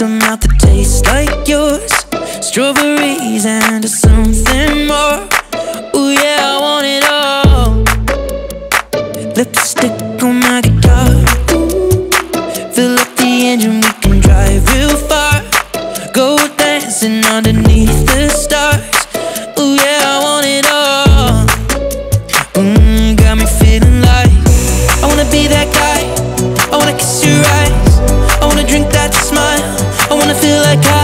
a mouth that tastes like yours. Strawberries and something more. Ooh, yeah, I want it all. Lipstick on my guitar. Fill up the engine, we can drive real far. Go dancing underneath the stars. Ooh, yeah, I want it all. Mm, got me feeling like I wanna be that guy. I wanna kiss your eyes. Feel like I,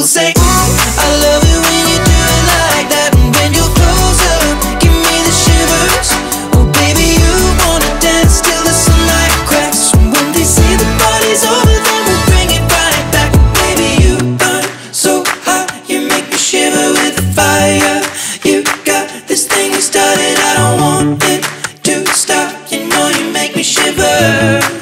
back. Say, Ooh, I love it when you do it like that. And when you're close up, give me the shivers. Oh, baby, you wanna dance till the sunlight cracks. And when they say the party's over, then we'll bring it right back. Oh, baby, you burn so hot, you make me shiver with the fire. You got this thing you started, I don't want it to stop. You know you make me shiver.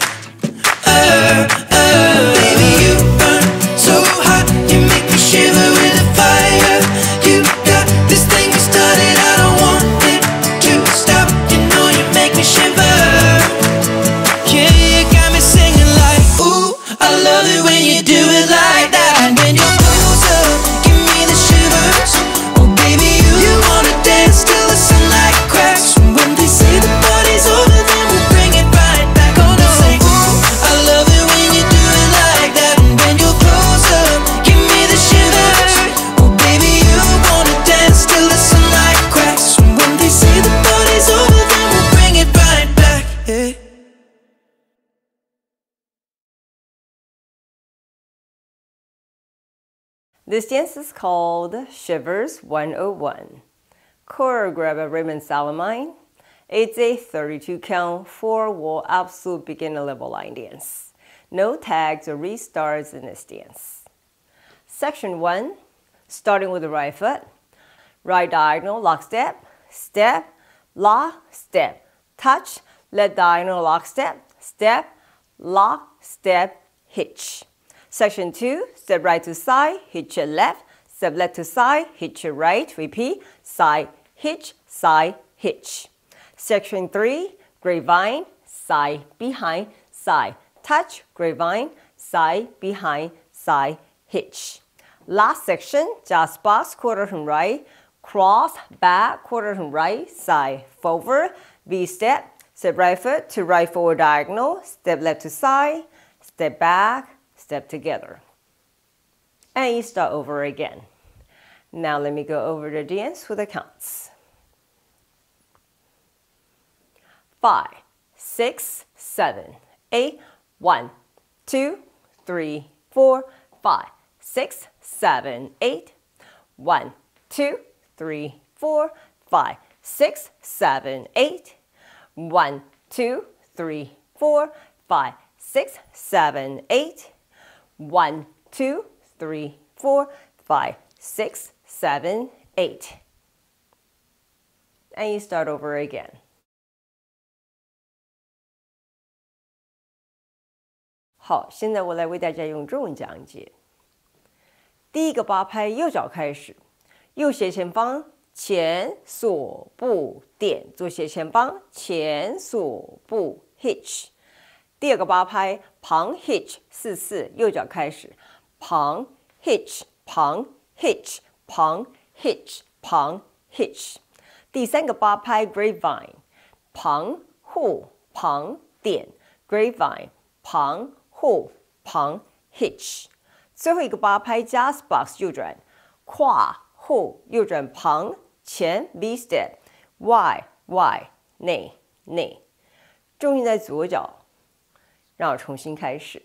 This dance is called Shivers 101. Choreographed by Raymond Sarlemijn. It's a 32 count, 4 wall absolute beginner level line dance. No tags or restarts in this dance. Section 1, starting with the right foot. Right diagonal lock step, step, lock, step, touch, left diagonal lock step, step, lock, step, hitch. Section 2, step right to side, hitch your left, step left to side, hitch your right, repeat, side, hitch, side, hitch. Section 3, grapevine, side, behind, side, touch, grapevine, side, behind, side, hitch. Last section, jazz box, quarter turn right, cross, back, quarter turn right, side, forward, V step, step right foot to right forward diagonal, step left to side, step back, step together. And you start over again. Now let me go over the dance with the counts. Five, six, seven, eight, one, two, three, four, five, six, seven, eight, one, two, three, four, five, six, seven, eight, one, two, three, four, five, six, seven, eight, one, two, three, four, five, six, seven, eight. And you start over again. 好，现在我来为大家用中文讲解。第一个八拍，右脚开始，右斜前方前锁步点，左斜前方前锁步 hitch。第二个八拍，旁 hitch 四四，右脚开始，旁 hitch 旁 hitch 旁 hitch 旁 hitch。第三个八拍，grapevine 旁户旁点，grapevine 旁户旁 hitch。最后一个八拍加 box 右转，跨后右转旁前 B step Y Y 内内，重心在左脚，让我重新开始。